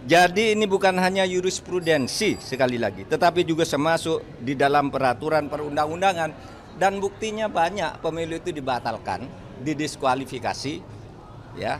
Jadi ini bukan hanya jurisprudensi sekali lagi, tetapi juga semasuk di dalam peraturan perundang-undangan dan buktinya banyak pemilu itu dibatalkan, didiskualifikasi, ya.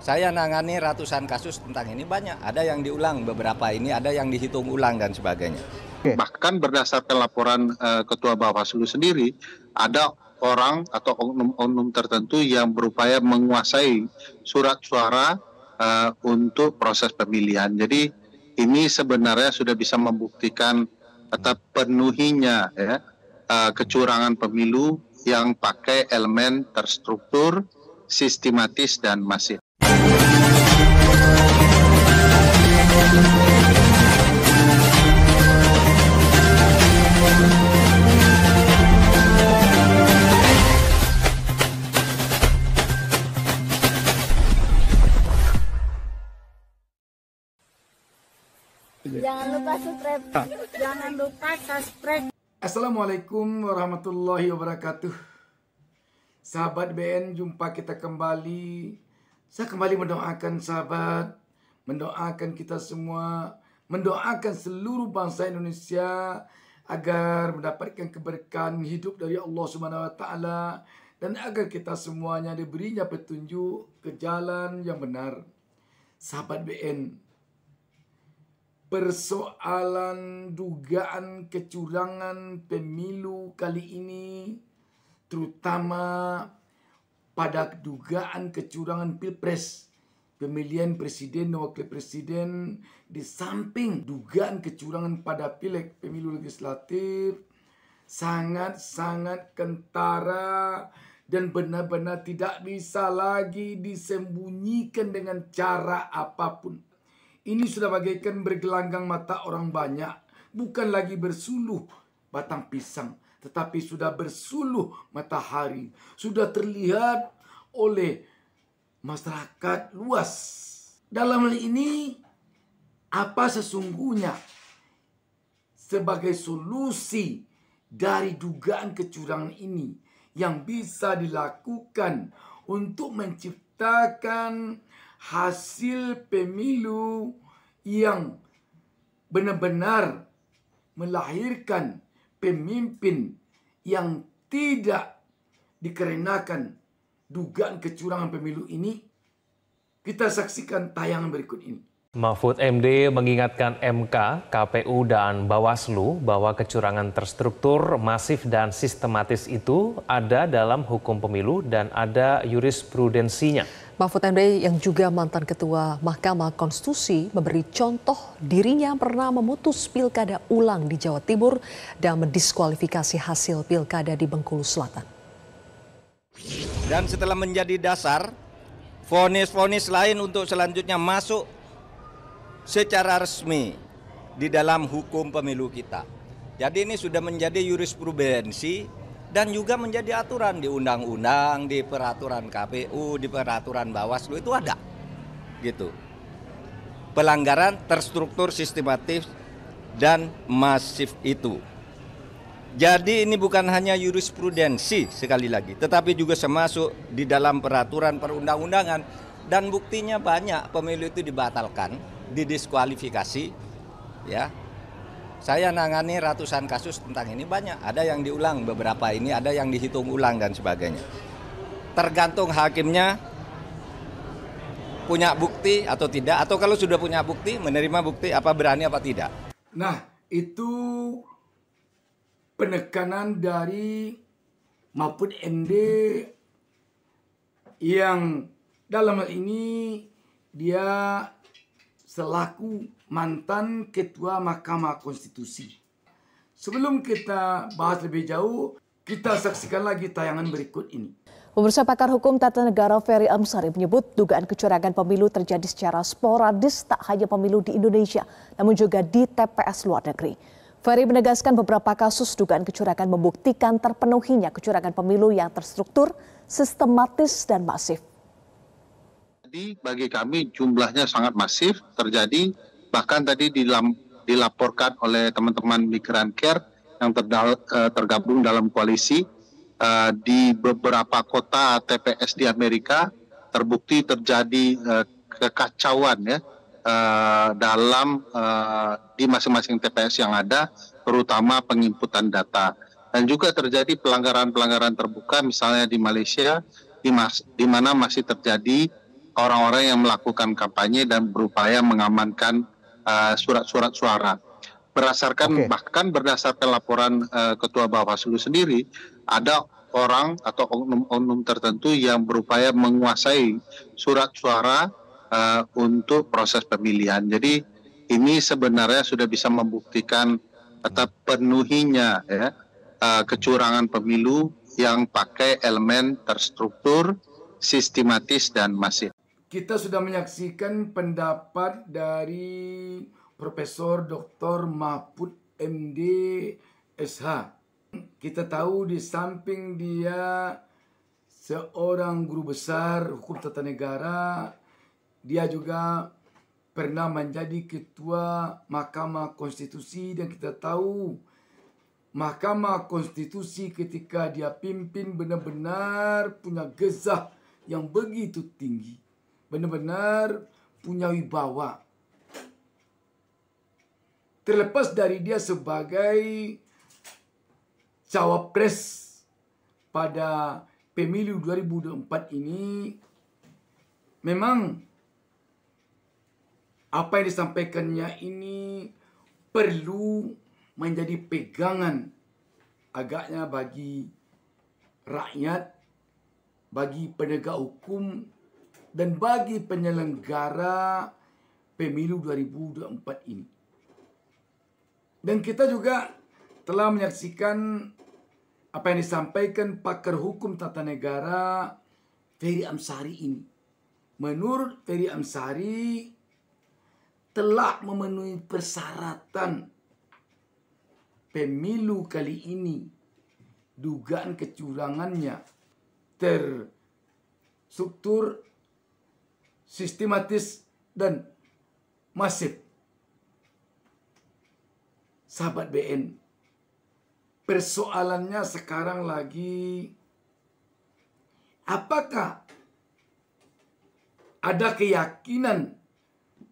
Saya nangani ratusan kasus tentang ini banyak, ada yang diulang beberapa ini, ada yang dihitung ulang dan sebagainya. Bahkan berdasarkan laporan uh, Ketua Bawaslu sendiri, ada orang atau oknum-oknum tertentu yang berupaya menguasai surat suara uh, untuk proses pemilihan. Jadi ini sebenarnya sudah bisa membuktikan terpenuhinya ya uh, kecurangan pemilu yang pakai elemen terstruktur, sistematis dan masif. Lupa subscribe. Jangan lupa subscribe. Assalamualaikum warahmatullahi wabarakatuh. Sahabat BN, jumpa kita kembali. Saya kembali mendoakan sahabat, mendoakan kita semua, mendoakan seluruh bangsa Indonesia agar mendapatkan keberkahan hidup dari Allah Subhanahu wa taala dan agar kita semuanya diberinya petunjuk ke jalan yang benar. Sahabat BN, persoalan dugaan kecurangan pemilu kali ini terutama pada dugaan kecurangan pilpres pemilihan presiden dan wakil presiden di samping dugaan kecurangan pada pileg pemilu legislatif sangat-sangat kentara dan benar-benar tidak bisa lagi disembunyikan dengan cara apa pun. Ini sudah bagaikan bergelanggang mata orang banyak. Bukan lagi bersuluh batang pisang. Tetapi sudah bersuluh matahari. Sudah terlihat oleh masyarakat luas. Dalam hal ini, apa sesungguhnya sebagai solusi dari dugaan kecurangan ini yang bisa dilakukan untuk menciptakan hasil pemilu yang benar-benar melahirkan pemimpin yang tidak dikarenakan dugaan kecurangan pemilu ini, kita saksikan tayangan berikut ini. Mahfud MD mengingatkan MK, KPU, dan Bawaslu bahwa kecurangan terstruktur, masif, dan sistematis itu ada dalam hukum pemilu dan ada jurisprudensinya. Mahfud MD yang juga mantan ketua Mahkamah Konstitusi memberi contoh dirinya pernah memutus pilkada ulang di Jawa Timur dan mendiskualifikasi hasil pilkada di Bengkulu Selatan. Dan setelah menjadi dasar, vonis-vonis lain untuk selanjutnya masuk secara resmi di dalam hukum pemilu kita. Jadi ini sudah menjadi jurisprudensi dan juga menjadi aturan di undang-undang, di peraturan KPU, di peraturan Bawaslu itu ada. Gitu. Pelanggaran terstruktur sistematis dan masif itu. Jadi ini bukan hanya jurisprudensi sekali lagi, tetapi juga semasuk di dalam peraturan perundang-undangan dan buktinya banyak pemilu itu dibatalkan didiskualifikasi ya saya nangani ratusan kasus tentang ini banyak. Ada yang diulang beberapa ini ada yang dihitung ulang dan sebagainya. Tergantung hakimnya punya bukti atau tidak atau kalau sudah punya bukti menerima bukti apa berani apa tidak. Nah itu penekanan dari maupun MD yang dalam hal ini dia selaku mantan Ketua Mahkamah Konstitusi. Sebelum kita bahas lebih jauh, kita saksikan lagi tayangan berikut ini. Pemirsa pakar hukum tata negara Ferry Amsari menyebut dugaan kecurangan pemilu terjadi secara sporadis tak hanya pemilu di Indonesia, namun juga di TPS luar negeri. Ferry menegaskan beberapa kasus dugaan kecurangan membuktikan terpenuhinya kecurangan pemilu yang terstruktur, sistematis, dan masif. Jadi bagi kami jumlahnya sangat masif terjadi bahkan tadi dilaporkan oleh teman-teman migran care yang uh, tergabung dalam koalisi uh, di beberapa kota TPS di Amerika terbukti terjadi uh, kekacauan ya dalam di masing-masing TPS yang ada, terutama penginputan data. Dan juga terjadi pelanggaran-pelanggaran terbuka, misalnya di Malaysia, di mana masih terjadi orang-orang yang melakukan kampanye dan berupaya mengamankan surat-surat uh, suara. Berdasarkan okay. bahkan berdasarkan laporan uh, Ketua Bawaslu sendiri, ada orang atau oknum-oknum tertentu yang berupaya menguasai surat suara uh, untuk proses pemilihan. Jadi ini sebenarnya sudah bisa membuktikan terpenuhinya ya uh, kecurangan pemilu yang pakai elemen terstruktur, sistematis dan masif. Kita sudah menyaksikan pendapat dari Profesor Dr. Mahfud MD SH kita tahu di samping dia seorang guru besar hukum tata negara, dia juga pernah menjadi ketua Mahkamah Konstitusi dan kita tahu Mahkamah Konstitusi ketika dia pimpin benar-benar punya gezah yang begitu tinggi. Benar-benar punya wibawa. Terlepas dari dia sebagai cawapres pada pemilu 2024 ini memang apa yang disampaikannya ini perlu menjadi pegangan agaknya bagi rakyat, bagi penegak hukum dan bagi penyelenggara pemilu 2024 ini. Dan kita juga telah menyaksikan apa yang disampaikan pakar hukum tata negara Ferry Amsari ini. Menurut Ferry Amsari telah memenuhi persyaratan pemilu kali ini dugaan kecurangannya terstruktur sistematis dan masif. Sahabat BN, Persoalannya sekarang lagi apakah ada keyakinan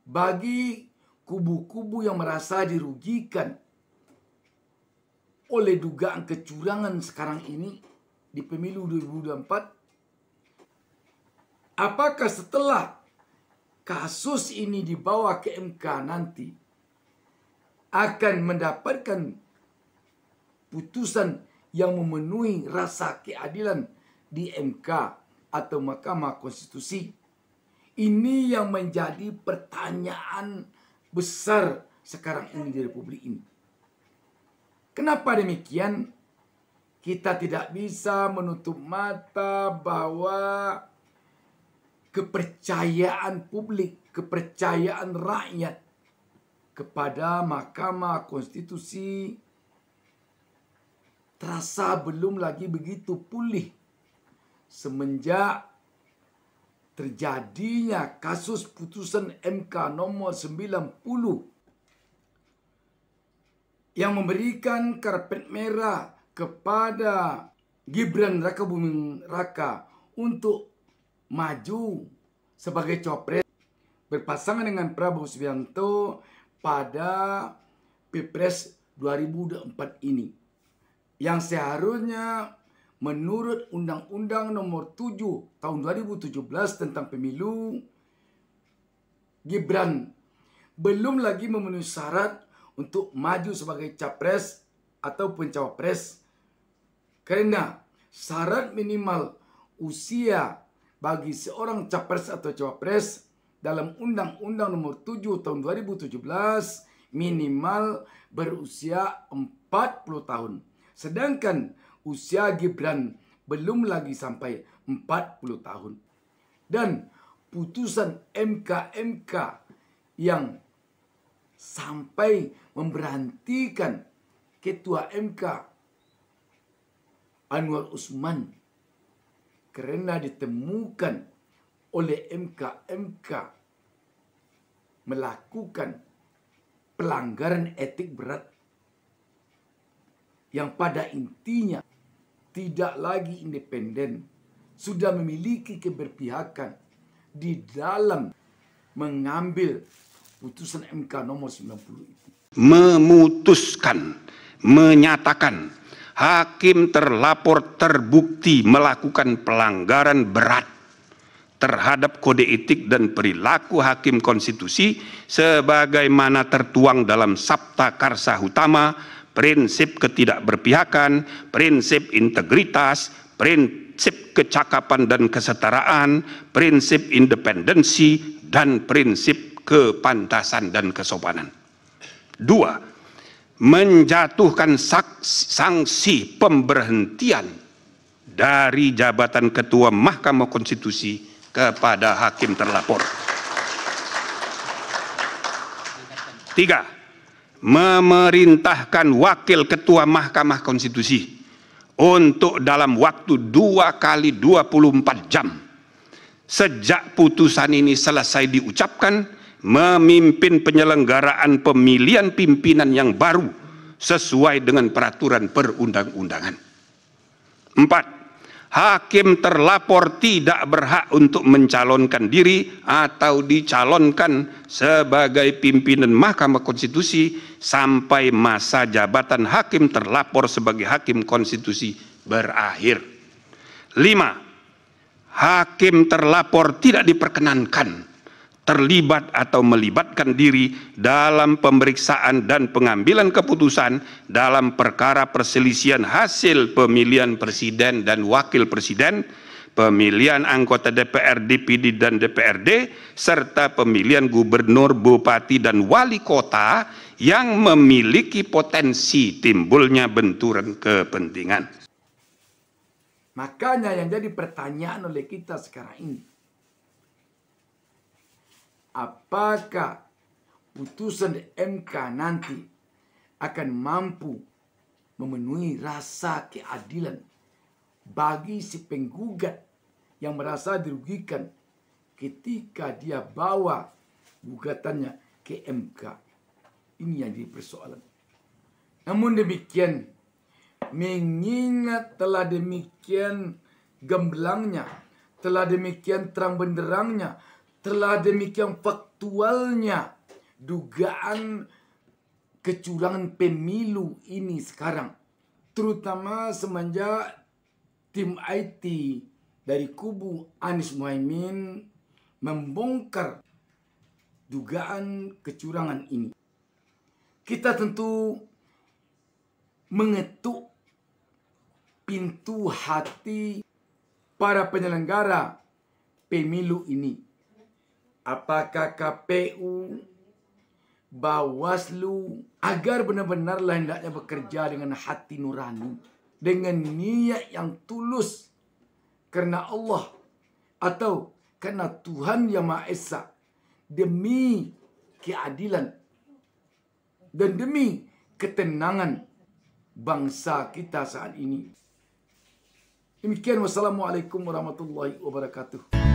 bagi kubu-kubu yang merasa dirugikan oleh dugaan kecurangan sekarang ini di pemilu 2024 apakah setelah kasus ini dibawa ke MK nanti akan mendapatkan putusan yang memenuhi rasa keadilan di MK atau Mahkamah Konstitusi. Ini yang menjadi pertanyaan besar sekarang ini di Republik ini. Kenapa demikian? Kita tidak bisa menutup mata bahwa kepercayaan publik, kepercayaan rakyat kepada Mahkamah Konstitusi terasa belum lagi begitu pulih semenjak terjadinya kasus putusan MK nomor 90 yang memberikan karpet merah kepada Gibran Raka Buming Raka untuk maju sebagai copres berpasangan dengan Prabowo Subianto pada Pilpres 2024 ini yang seharusnya menurut Undang-Undang Nomor 7 Tahun 2017 tentang Pemilu Gibran belum lagi memenuhi syarat untuk maju sebagai capres ataupun cawapres. Kerana syarat minimal usia bagi seorang capres atau cawapres dalam Undang-Undang Nomor 7 Tahun 2017 minimal berusia 40 tahun. Sedangkan usia Gibran belum lagi sampai 40 tahun. Dan putusan MK-MK yang sampai memberhentikan Ketua MK Anwar Usman kerana ditemukan oleh MK-MK melakukan pelanggaran etik berat yang pada intinya tidak lagi independen, sudah memiliki keberpihakan di dalam mengambil putusan MK nomor 90 itu. Memutuskan, menyatakan hakim terlapor terbukti melakukan pelanggaran berat terhadap kode etik dan perilaku hakim konstitusi sebagaimana tertuang dalam Sabta Karsa Utama, prinsip ketidakberpihakan, prinsip integritas, prinsip kecakapan dan kesetaraan, prinsip independensi, dan prinsip kepantasan dan kesopanan. Dua, menjatuhkan sanksi pemberhentian dari jabatan Ketua Mahkamah Konstitusi kepada hakim terlapor. Tiga, memerintahkan wakil ketua Mahkamah Konstitusi untuk dalam waktu dua kali 24 jam sejak putusan ini selesai diucapkan memimpin penyelenggaraan pemilihan pimpinan yang baru sesuai dengan peraturan perundang-undangan. Empat, hakim terlapor tidak berhak untuk mencalonkan diri atau dicalonkan sebagai pimpinan Mahkamah Konstitusi sampai masa jabatan hakim terlapor sebagai hakim konstitusi berakhir. Lima, hakim terlapor tidak diperkenankan terlibat atau melibatkan diri dalam pemeriksaan dan pengambilan keputusan dalam perkara perselisihan hasil pemilihan presiden dan wakil presiden, pemilihan anggota DPR, DPD, dan DPRD, serta pemilihan gubernur, bupati, dan wali kota yang memiliki potensi timbulnya benturan kepentingan. Makanya yang jadi pertanyaan oleh kita sekarang ini, apakah putusan MK nanti akan mampu memenuhi rasa keadilan bagi si penggugat yang merasa dirugikan ketika dia bawa gugatannya ke MK. Ini yang jadi persoalan. Namun demikian, mengingat telah demikian gemblangnya, telah demikian terang benderangnya, telah demikian faktualnya dugaan kecurangan pemilu ini sekarang. Terutama semenjak tim IT dari kubu Anies Muhaimin membongkar dugaan kecurangan ini. Kita tentu mengetuk pintu hati para penyelenggara pemilu ini apakah KPU, Bawaslu agar benar-benarlah hendaknya bekerja dengan hati nurani, dengan niat yang tulus karena Allah atau karena Tuhan Yang Maha Esa demi keadilan dan demi ketenangan bangsa kita saat ini. Demikian wassalamualaikum warahmatullahi wabarakatuh.